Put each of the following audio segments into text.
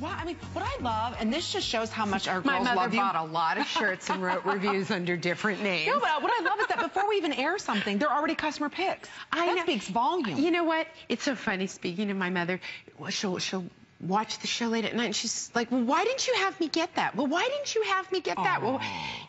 Wow, I mean, what I love, and this just shows how much our girls love you. My mother bought a lot of shirts and wrote reviews under different names. No, but what I love is that before we even air something, they're already customer picks. I that know. speaks volume. You know what? It's so funny. Speaking of my mother, she'll she'll watch the show late at night, and she's like, "Well, why didn't you have me get that? Well, why didn't you have me get that? Well,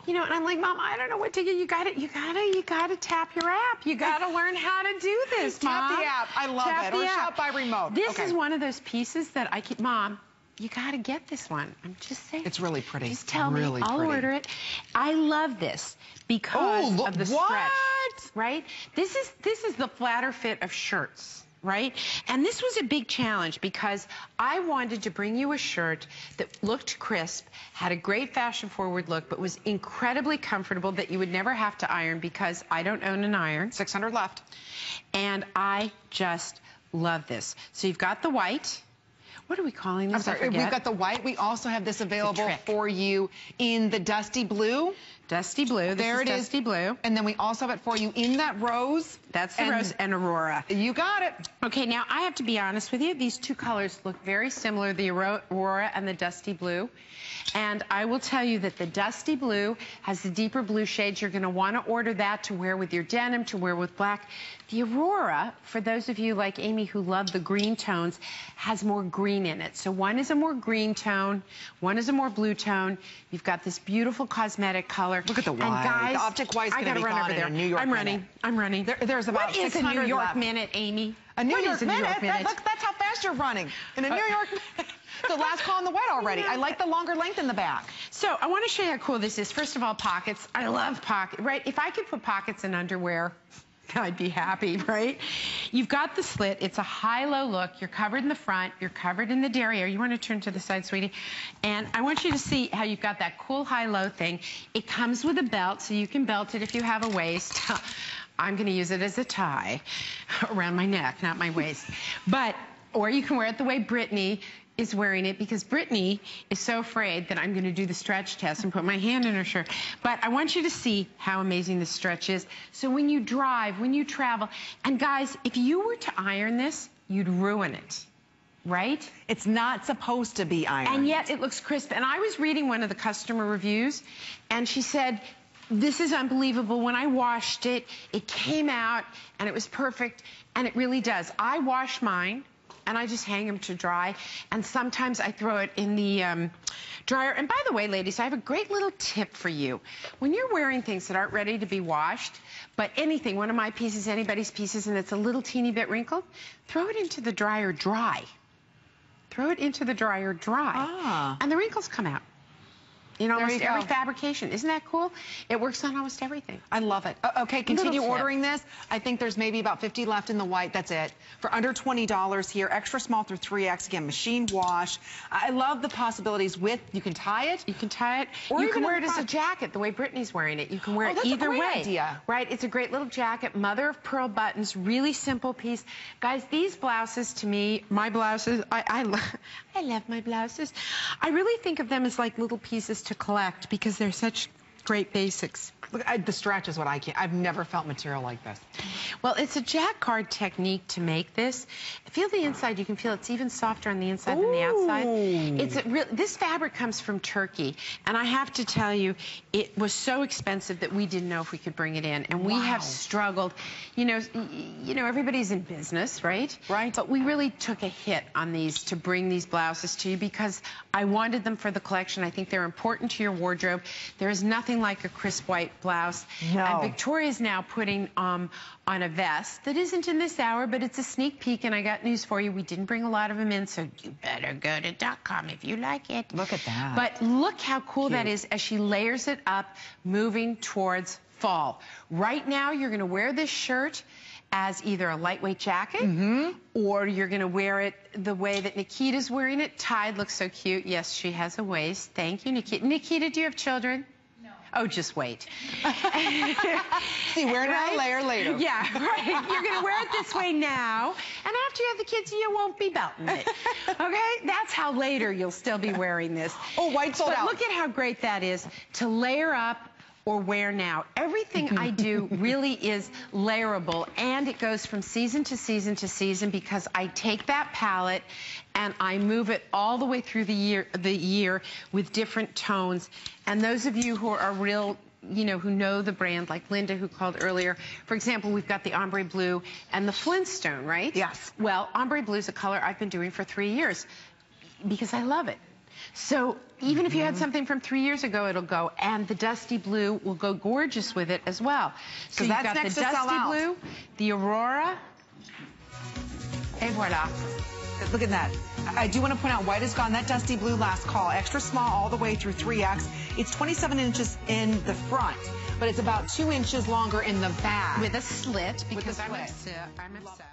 you know." And I'm like, "Mom, I don't know what to get. You got to, you got to, you got to tap your app. You got to learn how to do this, Tap the app. I love Tap it. Or the app. shop by remote. This Okay. is one of those pieces that I keep, Mom. You got to get this one. I'm just saying. It's really pretty. Just tell Really me. I'll pretty. order it. I love this because Oh, of the what? stretch right? This is this is the flatter fit of shirts, right? And this was a big challenge because I wanted to bring you a shirt that looked crisp, had a great fashion forward look, but was incredibly comfortable that you would never have to iron because I don't own an iron. 600 left. And I just love this. So you've got the white. What are we calling this? I'm sorry, we've got the white. We also have this available for you in the dusty blue. dusty blue. This there is it is. dusty blue. And then we also have it for you in that rose. That's the And rose and Aurora. You got it. Okay, now I have to be honest with you. These two colors look very similar, the Auro- Aurora and the Dusty Blue. And I will tell you that the Dusty Blue has the deeper blue shades. You're going to want to order that to wear with your denim, to wear with black. The Aurora, for those of you like Amy who love the green tones, has more green in it. So one is a more green tone, one is a more blue tone. You've got this beautiful cosmetic color. Look at the wide. And guys, The Optic I gotta be run over there. New York I'm running. minute. I'm running. There- there's about What is a New York left. minute, Amy? A New What York is a New minute. York That- look, that's how fast you're running. In a uh, New York minute. The last call on the wet already. I like the longer length in the back. So I want to show you how cool this is. First of all, pockets. I love pockets, right? If I could put pockets in underwear, I'd be happy, right? You've got the slit. It's a high-low look. You're covered in the front. You're covered in the derriere. You want to turn to the side, sweetie? And I want you to see how you've got that cool high-low thing. It comes with a belt, so you can belt it if you have a waist. I'm going to use it as a tie around my neck, not my waist. But, or you can wear it the way Brittany is wearing it because Brittany is so afraid that I'm going to do the stretch test and put my hand in her shirt. But I want you to see how amazing this stretch is. So when you drive, when you travel, and guys, if you were to iron this, you'd ruin it, right? It's not supposed to be ironed. And yet it looks crisp. And I was reading one of the customer reviews, and she said, this is unbelievable. When I washed it, it came out, and it was perfect, and it really does. I wash mine, and I just hang them to dry, and sometimes I throw it in the um, dryer. And by the way, ladies, I have a great little tip for you. When you're wearing things that aren't ready to be washed, but anything, one of my pieces, anybody's pieces, and it's a little teeny bit wrinkled, throw it into the dryer dry. Throw it into the dryer dry. Ah. And the wrinkles come out. In almost every fabrication. Isn't that cool? It works on almost everything. I love it. Uh, okay, continue ordering this. I think there's maybe about 50 left in the white. That's it. For under $20 here, extra small through 3X. Again, machine wash. I love the possibilities with, you can tie it. You can tie it. Or you can wear it as a jacket, the way Brittany's wearing it. You can wear Oh, it either way. idea. Right? It's a great little jacket, mother of pearl buttons, really simple piece. Guys, these blouses to me, my blouses, I, I, lo- I love my blouses. I really think of them as like little pieces to collect because they're such great basics. Look, I, the stretch is what I can't. I've never felt material like this. Well, it's a jacquard technique to make this. Feel the inside. You can feel it's even softer on the inside than the outside. It's a real. This fabric comes from Turkey, and I have to tell you, it was so expensive that we didn't know if we could bring it in, and we have struggled. You know, you know, everybody's in business, right? Right. But we really took a hit on these to bring these blouses to you because I wanted them for the collection. I think they're important to your wardrobe. There is nothing like a crisp white blouse. No. And Victoria's now putting um, on a vest that isn't in this hour, but it's a sneak peek, and I got news for you. We didn't bring a lot of them in, so you better go to dot .com if you like it. Look at that. But look how cool that Cute. is as she layers it up, moving towards fall. Right now, you're going to wear this shirt as either a lightweight jacket Mm-hmm. or you're going to wear it the way that Nikita's wearing it. Tied looks so cute. Yes, she has a waist. Thank you, Nikita. Nikita, do you have children? Oh, just wait. See, wear it Right? a layer later. Yeah, right. You're going to wear it this way now, and after you have the kids, you won't be belting it. Okay? That's how later you'll still be wearing this. Oh, white sold but out. look at how great that is to layer up or wear now. Everything I do really is layerable and it goes from season to season to season because I take that palette and I move it all the way through the year, the year with different tones. And those of you who are real you know, who know the brand, like Linda, who called earlier. For example, we've got the ombre blue and the Flintstone, right? Yes. Well, ombre blue is a color I've been doing for three years because I love it. So even if you had mm-hmm. something from three years ago, it'll go. And the dusty blue will go gorgeous with it as well. So you've got the dusty blue, the Aurora, et voila. Look at that. I do want to point out white is gone. That dusty blue last call, extra small all the way through 3X. It's 27 inches in the front, but it's about two inches longer in the back. With a slit because I'm, I'm obsessed.